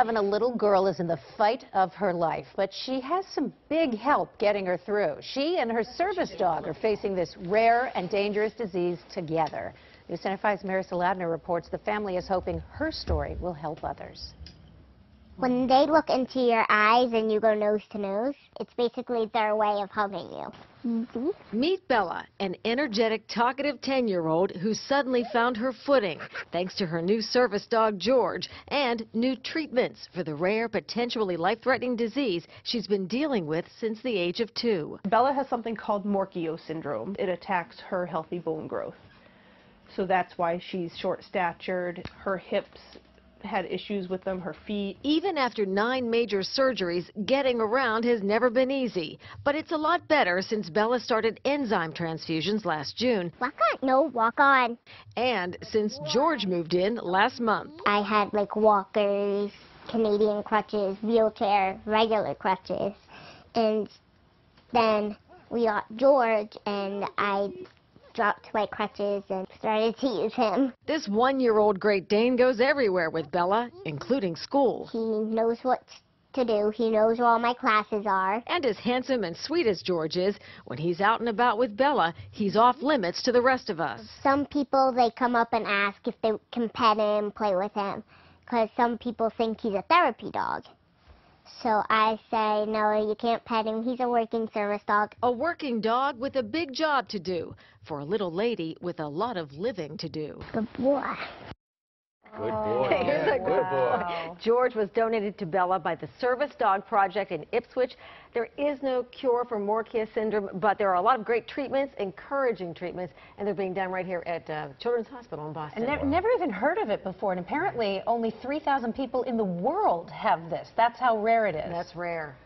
11, a little girl is in the fight of her life, but she has some big help getting her through. She and her service dog are facing this rare and dangerous disease together. News Center 5's Marissa Ladner reports the family is hoping her story will help others. When they look into your eyes and you go nose to nose, it's basically their way of hugging you. Easy. Meet Bella, an energetic, talkative 10-year-old who suddenly found her footing thanks to her new service dog, George, and new treatments for the rare, potentially life-threatening disease she's been dealing with since the age of two. Bella has something called Morquio syndrome. It attacks her healthy bone growth. So that's why she's short-statured. Her hips had issues with them, her feet. Even after nine major surgeries, getting around has never been easy. But it's a lot better since Bella started enzyme transfusions last June Walk on. No, walk on. and since George moved in last month. I had like walkers, Canadian crutches, wheelchair, regular crutches. And then we got George and I dropped my crutches and started to use him. This one-year-old Great Dane goes everywhere with Bella, including school. He knows what to do. He knows where all my classes are. And as handsome and sweet as George is, when he's out and about with Bella, he's off limits to the rest of us. Some people, they come up and ask if they can pet him, play with him, because some people think he's a therapy dog. So I say, no, you can't pet him. He's a working service dog. A working dog with a big job to do for a little lady with a lot of living to do. Good boy. Good boy. Here's Yeah, a good boy. George was donated to Bella by the Service Dog Project in Ipswich. There is no cure for Morquio syndrome, but there are a lot of great treatments, encouraging treatments, and they're being done right here at uh, Children's Hospital in Boston. Ne- never even heard of it before, and apparently only 3,000 people in the world have this. That's how rare it is. That's rare.